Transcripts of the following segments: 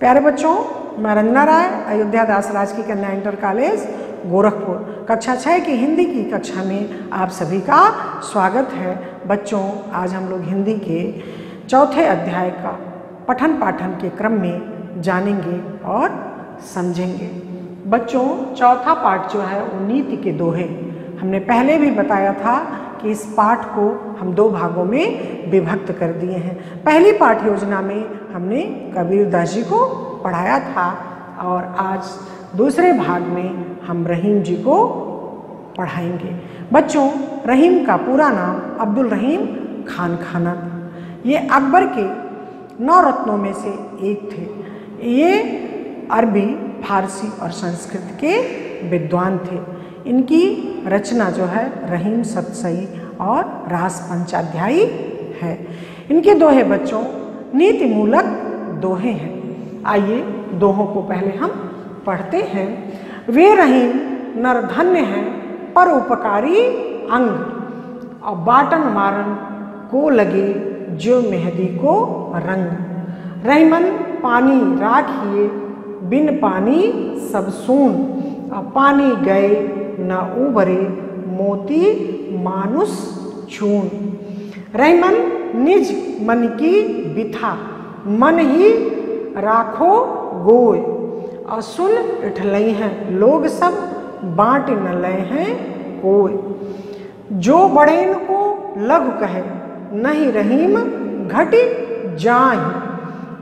प्यारे बच्चों, मैं रंजना राय, अयोध्या दास राज की कन्या इंटर कॉलेज, गोरखपुर। कक्षा छः की हिंदी की कक्षा में आप सभी का स्वागत है। बच्चों, आज हम लोग हिंदी के चौथे अध्याय का पठन पाठन के क्रम में जानेंगे और समझेंगे। बच्चों, चौथा पाठ जो है, वो नीति के दोहे। हमने पहले भी बताया था कि इस पाठ को हम दो भागों में विभक्त कर दिए हैं। पहली पाठ योजना में हमने कबीरदास जी को पढ़ाया था और आज दूसरे भाग में हम रहीम जी को पढ़ाएँगे। बच्चों, रहीम का पूरा नाम अब्दुल रहीम खान खाना ये अकबर के नौ रत्नों में से एक थे। ये अरबी, फारसी और संस्कृत के विद्वान थे। इनकी रचना जो है, रहीम, सतसई और रास पंचाध्यायी है। इनके दोहे बच्चों नीति मूलक दोहे हैं। आइए, दोहों को पहले हम पढ़ते हैं। वे रहीम, नरधन्य हैं, पर उपकारी अंग। और बाटन मारन को लगे जो मेहदी को रंग। रहीमन पानी राखिए बिन पानी सब सून। पानी गए न उबरे, मोती मानुष चून रहीमन निज मन की बिथा, मन ही राखो गोय। असुन सुन इठलई हैं, लोग सब बांट न लय हैं कोय। जो बड़ेन को लघु कहे, नहीं रहीम घटी जाहि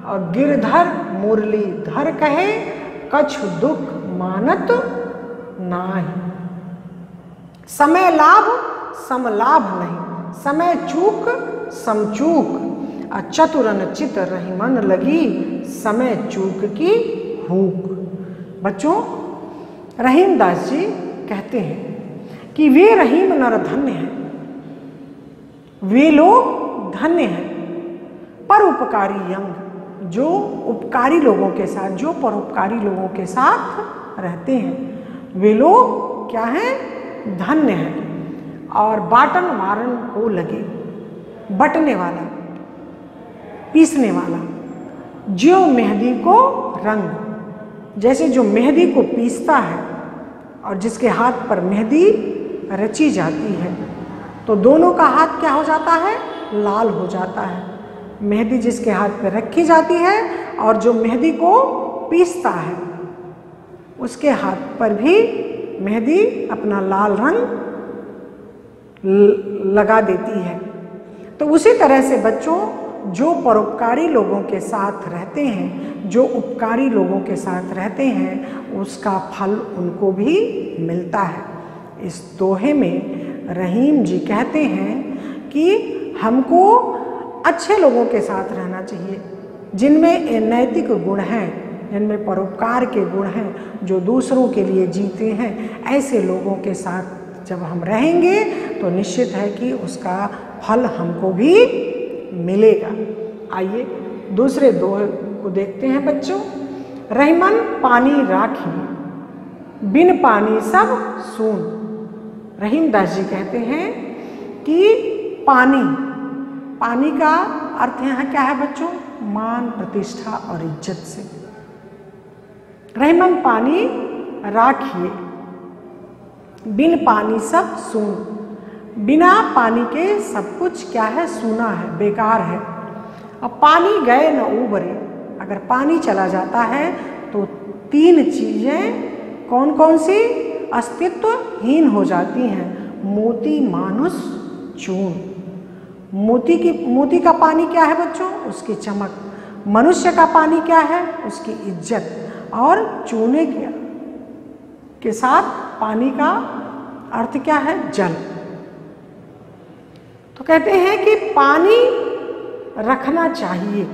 और गिरधर मुरली धर कहे, कछु दुख मानत नाही समय लाभ समलाभ नहीं। समय चूक समचूक और चतुरन चित रही मन लगी, समय चूक की हूक। बच्चों रहीम दास जी कहते हैं कि वे रहीम नर धन्य हैं। वे लोग धन्य हैं। पर उपकारी यंग, जो उपकारी लोगों के साथ, जो परोपकारी लोगों के साथ रहते हैं, वे लोग क्या हैं? धन्य है। और बाटन मारन को लगे, बटने वाला, पीसने वाला। जो मेहंदी को रंग, जैसे जो मेहंदी को पीसता है और जिसके हाथ पर मेहंदी रची जाती है तो दोनों का हाथ क्या हो जाता है? लाल हो जाता है। मेहंदी जिसके हाथ पर रखी जाती है और जो मेहंदी को पीसता है, उसके हाथ पर भी मेहंदी अपना लाल रंग लगा देती है। तो उसी तरह से बच्चों, जो परोपकारी लोगों के साथ रहते हैं, जो उपकारी लोगों के साथ रहते हैं, उसका फल उनको भी मिलता है। इस दोहे में रहीम जी कहते हैं कि हमको अच्छे लोगों के साथ रहना चाहिए, जिनमें नैतिक गुण हैं। जिनमें परोपकार के गुण हैं, जो दूसरों के लिए जीते हैं। ऐसे लोगों के साथ जब हम रहेंगे तो निश्चित है कि उसका फल हमको भी मिलेगा। आइए, दूसरे दो को देखते हैं बच्चों। रहमन पानी राखी, बिन पानी सब सून। रहीम दास जी कहते हैं कि पानी पानी का अर्थ यहाँ क्या है बच्चों? मान, प्रतिष्ठा और इज़्ज़त से। रहमन पानी राखिए। बिन पानी सब सुन। बिना पानी के सब कुछ क्या है? सूना है, बेकार है। अब पानी गए न उबरे। अगर पानी चला जाता है तो तीन चीज़ें कौन कौन सी? अस्तित्वहीन हो जाती हैं। मोती, मानुष, चून। मोती की, मोती का पानी क्या है बच्चों? उसकी चमक। मनुष्य का पानी क्या है? उसकी इज़्ज़त। और चूने के, के साथ पानी का अर्थ क्या है? जल। तो कहते हैं कि पानी रखना चाहिए।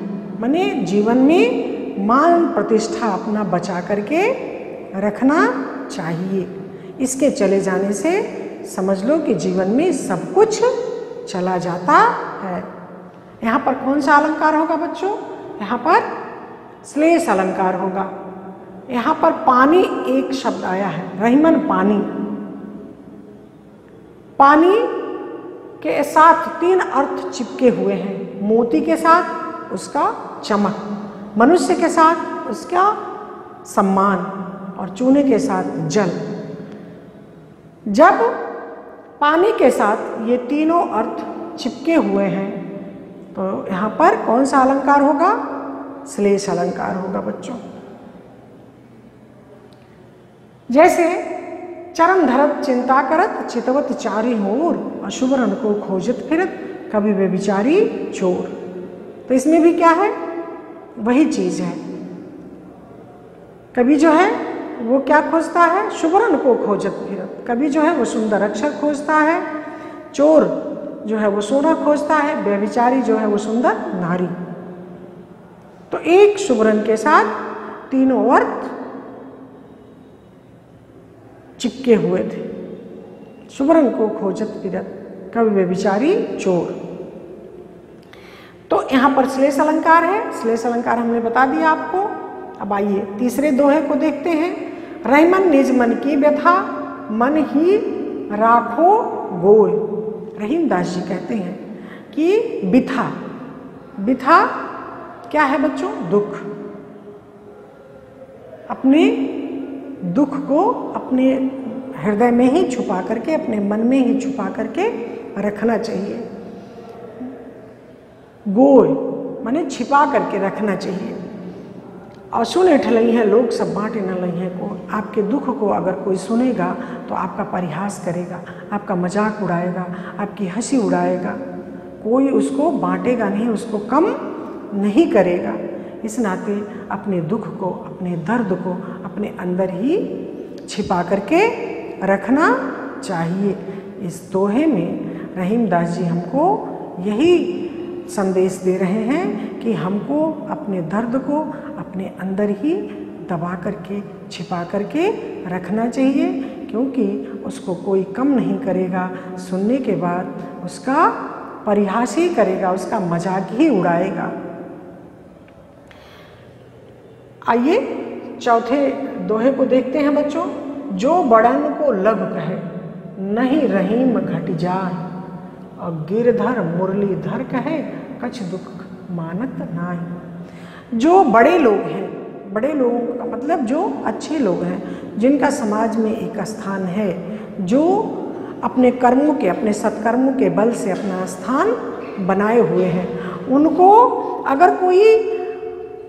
मैंने जीवन में मान प्रतिष्ठा अपना बचा करके रखना चाहिए। इसके चले जाने से समझ लो कि जीवन में सब कुछ चला जाता है। यहाँ पर कौन सा अलंकार होगा बच्चों? यहाँ पर श्लेष अलंकार होगा। यहाँ पर पानी एक शब्द आया है, रहीमन पानी। पानी के साथ तीन अर्थ चिपके हुए हैं, मोती के साथ उसका चमक, मनुष्य के साथ उसका सम्मान, और चूने के साथ जल। जब पानी के साथ ये तीनों अर्थ चिपके हुए हैं तो यहाँ पर कौन सा अलंकार होगा? श्लेष अलंकार होगा, बच्चों। जैसे चरम धरत चिंता करत, चितवत चारी होर अशुभरन को खोजत फिरत, कभी वे बिचारी चोर। तो इसमें भी क्या है? वही चीज़ है। कभी जो है, वो क्या खोजता है? शुभरन को खोजत फिरत। कभी जो है, वो सुंदर अक्षर खोजता है। चोर जो है, वो सोना खोजता है। व्यभिचारी जो है, वो सुंदर नारी। तो एक शुभरन के साथ तीनों अर्थ चिपके हुए थे। सुवर्ण को खोजत फिरत कवि व्यभिचारी चोर। तो यहाँ पर श्लेष अलंकार है। श्लेष अलंकार हमने बता दिया आपको। अब आइए तीसरे दोहे को देखते हैं। रहमन निज मन की व्यथा, मन ही राखो गोय रहीम दास जी कहते हैं कि बिथा बिथा क्या है बच्चों? दुख। अपने दुख को अपने हृदय में ही छुपा करके, अपने मन में ही छुपा करके रखना चाहिए। गोल, माने छिपा करके रखना चाहिए। और सुने ठलई है, लोग सब बांटे न लई है को, आपके दुख को अगर कोई सुनेगा तो आपका परिहास करेगा, आपका मज़ाक उड़ाएगा, आपकी हँसी उड़ाएगा। कोई उसको बांटेगा नहीं, उसको कम नहीं करेगा। इस नाते अपने दुख को, अपने दर्द को अपने अंदर ही छिपा करके रखना चाहिए। इस दोहे में रहीम दास जी हमको यही संदेश दे रहे हैं कि हमको अपने दर्द को अपने अंदर ही दबा करके, छिपा करके रखना चाहिए, क्योंकि उसको कोई कम नहीं करेगा। सुनने के बाद उसका परिहास ही करेगा, उसका मज़ाक ही उड़ाएगा। आइए चौथे दोहे को देखते हैं बच्चों, जो बड़न को लग कहे, नहीं रहीम घट जाए। और गिरधर मुरलीधर कहे, कछ दुख मानत नाई जो बड़े लोग हैं, बड़े लोगों का मतलब जो अच्छे लोग हैं, जिनका समाज में एक स्थान है, जो अपने कर्मों के, अपने सत्कर्मों के बल से अपना स्थान बनाए हुए हैं, उनको अगर कोई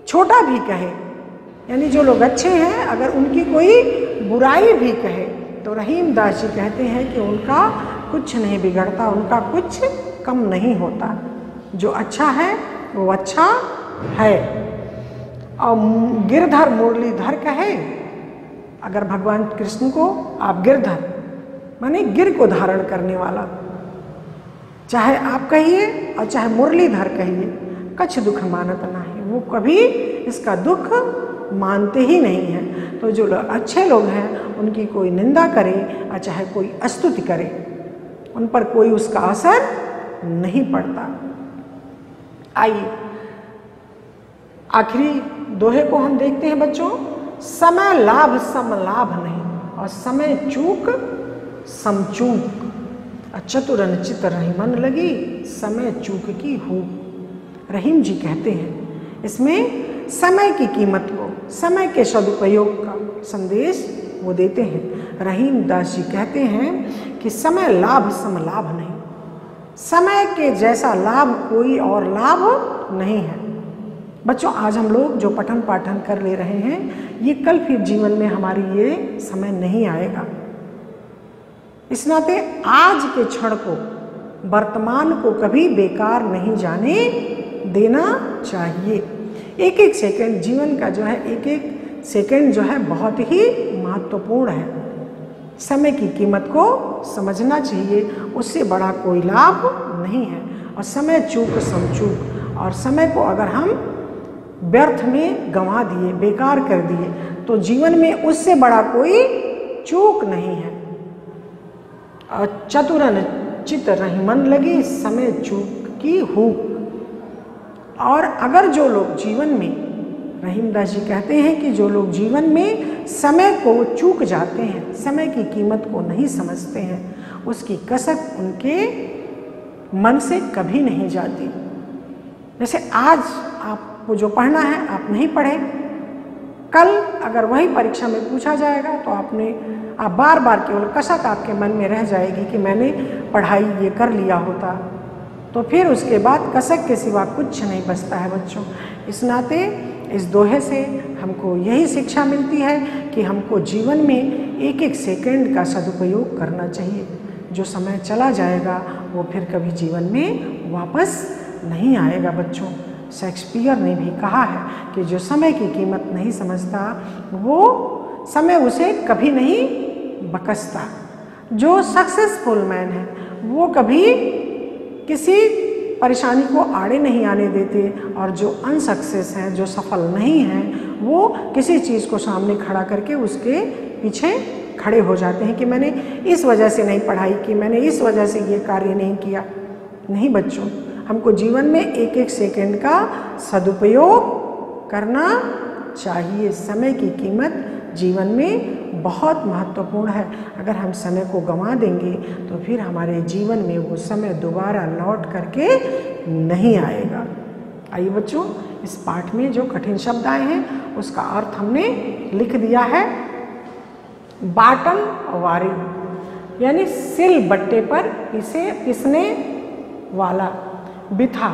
छोटा भी कहे यानी जो लोग अच्छे हैं, अगर उनकी कोई बुराई भी कहे तो रहीम दास जी कहते हैं कि उनका कुछ नहीं बिगड़ता, उनका कुछ कम नहीं होता। जो अच्छा है, वो अच्छा है। और गिरधर मुरलीधर कहे, अगर भगवान कृष्ण को आप गिरधर, माने गिर को धारण करने वाला, चाहे आप कहिए और चाहे मुरलीधर कहिए, कछ दुख मानत ना है वो कभी इसका दुख मानते ही नहीं हैं। तो जो अच्छे लोग हैं, उनकी कोई निंदा करे और चाहे कोई स्तुति करे, उन पर कोई उसका असर नहीं पड़ता। आइए, आखिरी दोहे को हम देखते हैं बच्चों। समय लाभ सम लाभ नहीं, और समय चूक, समचूक। चतुर चित रही मन लगी, समय चूक की हो। रहीम जी कहते हैं, इसमें समय की कीमत को, समय के सदुपयोग का संदेश वो देते हैं। रहीम दास जी कहते हैं कि समय लाभ सम लाभ नहीं। समय के जैसा लाभ कोई और लाभ नहीं है। बच्चों, आज हम लोग जो पठन पाठन कर ले रहे हैं, ये कल फिर जीवन में हमारी ये समय नहीं आएगा। इस नाते आज के क्षण को, वर्तमान को कभी बेकार नहीं जाने देना चाहिए। एक एक सेकंड जीवन का जो है एक एक सेकंड जो है बहुत ही महत्वपूर्ण है। समय की कीमत को समझना चाहिए, उससे बड़ा कोई लाभ नहीं है। और समय चूक समचूक, और समय को अगर हम व्यर्थ में गंवा दिए, बेकार कर दिए तो जीवन में उससे बड़ा कोई चूक नहीं है। और चतुरन चित रही मन लगी, समय चूक की हुक और अगर जो लोग जीवन में रहीमदास जी कहते हैं कि जो लोग जीवन में समय को चूक जाते हैं, समय की कीमत को नहीं समझते हैं, उसकी कसक उनके मन से कभी नहीं जाती। जैसे आज आपको जो पढ़ना है, आप नहीं पढ़े। कल अगर वही परीक्षा में पूछा जाएगा तो आपने, आप बार बार केवल कसक आपके मन में रह जाएगी कि मैंने पढ़ाई ये कर लिया होता। तो फिर उसके बाद कसक के सिवा कुछ नहीं बचता है बच्चों। इस नाते, इस दोहे से हमको यही शिक्षा मिलती है कि हमको जीवन में एक एक सेकंड का सदुपयोग करना चाहिए। जो समय चला जाएगा, वो फिर कभी जीवन में वापस नहीं आएगा बच्चों। शेक्सपियर ने भी कहा है कि जो समय की कीमत नहीं समझता, वो समय उसे कभी नहीं बकसता। जो सक्सेसफुल मैन है, वो कभी किसी परेशानी को आड़े नहीं आने देते और जो अनसक्सेस हैं, जो सफल नहीं हैं, वो किसी चीज़ को सामने खड़ा करके उसके पीछे खड़े हो जाते हैं कि मैंने इस वजह से नहीं पढ़ाई की, मैंने इस वजह से ये कार्य नहीं किया। नहीं बच्चों, हमको जीवन में एक एक सेकंड का सदुपयोग करना चाहिए। समय की कीमत जीवन में बहुत महत्वपूर्ण है। अगर हम समय को गंवा देंगे तो फिर हमारे जीवन में वो समय दोबारा लौट करके नहीं आएगा। आइए बच्चों, इस पाठ में जो कठिन शब्द आए हैं, उसका अर्थ हमने लिख दिया है बाटन वारी। यानी सिल बट्टे पर इसे पिसने वाला, बिथा,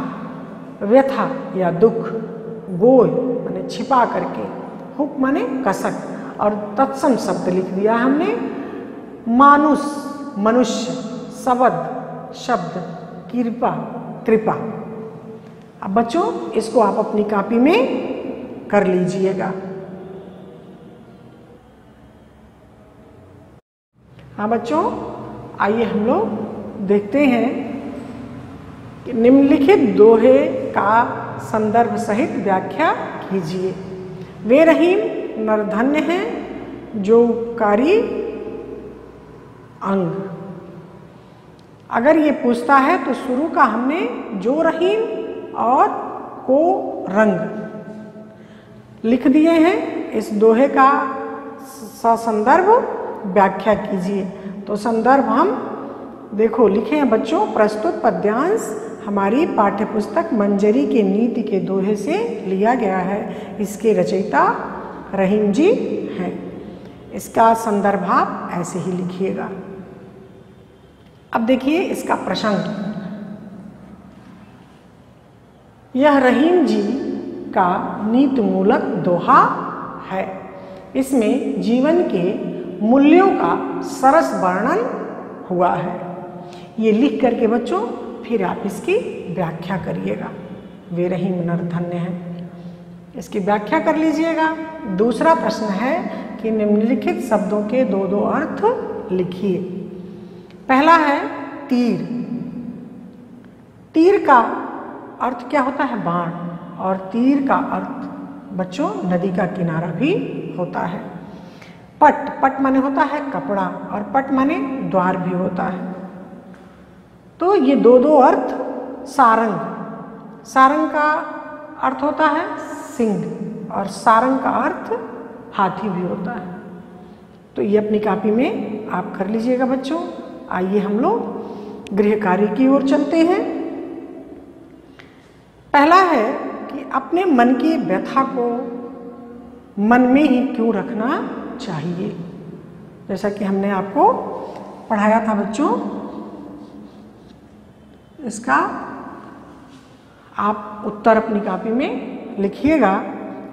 व्यथा या दुख गोय माने छिपा करके, हुक माने कसक। और तत्सम शब्द लिख दिया हमने। मानुष, मनुष्य, शब्द शब्द कृपा कृपा अब बच्चों, इसको आप अपनी कॉपी में कर लीजिएगा। हाँ बच्चों, आइए हम लोग देखते हैं कि निम्नलिखित दोहे का संदर्भ सहित व्याख्या कीजिए। वे रहीम नरधन्य हैं। जो कारी अंग। अगर ये पूछता है तो शुरू का हमने जो रहीम और को रंग लिख दिए हैं। इस दोहे का संदर्भ व्याख्या कीजिए। तो संदर्भ हम देखो, लिखे हैं बच्चों, प्रस्तुत पद्यांश हमारी पाठ्यपुस्तक मंजरी के नीति के दोहे से लिया गया है। इसके रचयिता रहीम जी हैं। इसका संदर्भ आप ऐसे ही लिखिएगा। अब देखिए इसका प्रसंग। यह रहीम जी का नीति मूलक दोहा है। इसमें जीवन के मूल्यों का सरस वर्णन हुआ है। ये लिख करके बच्चों, फिर आप इसकी व्याख्या करिएगा। वे रहीम नरधन्य हैं। इसकी व्याख्या कर लीजिएगा। दूसरा प्रश्न है कि निम्नलिखित शब्दों के दो दो अर्थ लिखिए। पहला है तीर। तीर का अर्थ क्या होता है? बाण। और तीर का अर्थ, बच्चों, नदी का किनारा भी होता है। पट। पट माने होता है कपड़ा और पट माने द्वार भी होता है। तो ये दो दो अर्थ, सारंग। सारंग का अर्थ होता है सिंह और सारंग का अर्थ हाथी भी होता है। तो ये अपनी कापी में आप कर लीजिएगा बच्चों। आइए हम लोग गृह कार्य की ओर चलते हैं। पहला है कि अपने मन की व्यथा को मन में ही क्यों रखना चाहिए? जैसा कि हमने आपको पढ़ाया था बच्चों, इसका आप उत्तर अपनी कापी में लिखिएगा।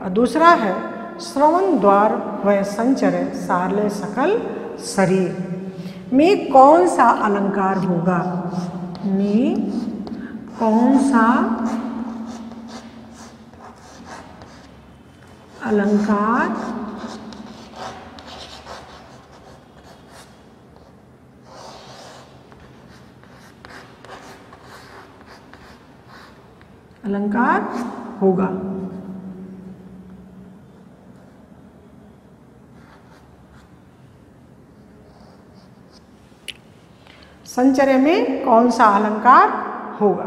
और दूसरा है श्रवण द्वार व संचर सारले सकल शरीर। में कौन सा अलंकार होगा? में कौन सा अलंकार अलंकार होगा? संचर्य में कौन सा अलंकार होगा?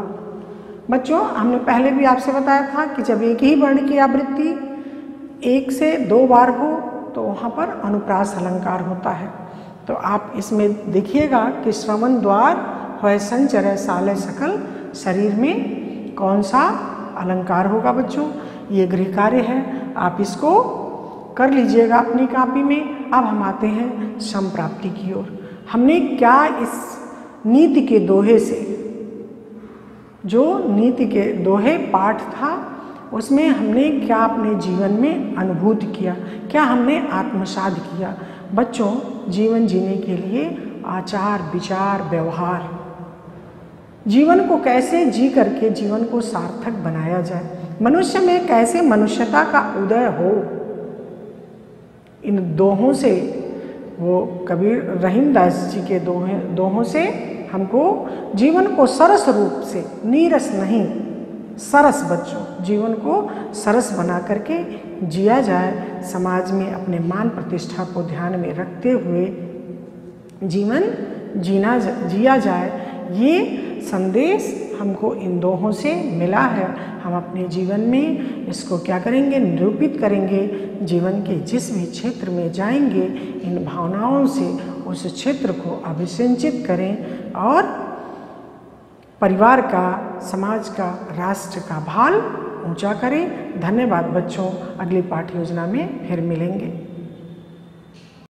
बच्चों, हमने पहले भी आपसे बताया था कि जब एक ही वर्ण की आवृत्ति एक से दो बार हो तो वहाँ पर अनुप्रास अलंकार होता है। तो आप इसमें देखिएगा कि श्रवण द्वार है संचर साले सकल शरीर में कौन सा अलंकार होगा बच्चों? ये गृह कार्य है। आप इसको कर लीजिएगा अपनी कापी में। अब हम आते हैं सम प्राप्ति की ओर। हमने क्या इस नीति के दोहे से। जो नीति के दोहे पाठ था, उसमें हमने क्या अपने जीवन में अनुभूत किया? क्या हमने आत्मसात किया? बच्चों, जीवन जीने के लिए आचार, विचार, व्यवहार। जीवन को कैसे जी करके जीवन को सार्थक बनाया जाए? मनुष्य में कैसे मनुष्यता का उदय हो? इन दोहों से वो कबीर रहीम दास जी के दोहे, दोहों से हमको जीवन को सरस रूप से, नीरस नहीं, सरस बच्चों, जीवन को सरस बना करके जिया जाए, समाज में अपने मान प्रतिष्ठा को ध्यान में रखते हुए जीवन जीना जिया जाए, ये संदेश हमको इन दोहों से मिला है। हम अपने जीवन में इसको क्या करेंगे? निरूपित करेंगे। जीवन के जिस भी क्षेत्र में जाएँगे, इन भावनाओं से उस क्षेत्र को अभिसिंचित करें और परिवार का, समाज का, राष्ट्र का भाल ऊँचा करें। धन्यवाद बच्चों। अगली पाठ योजना में फिर मिलेंगे।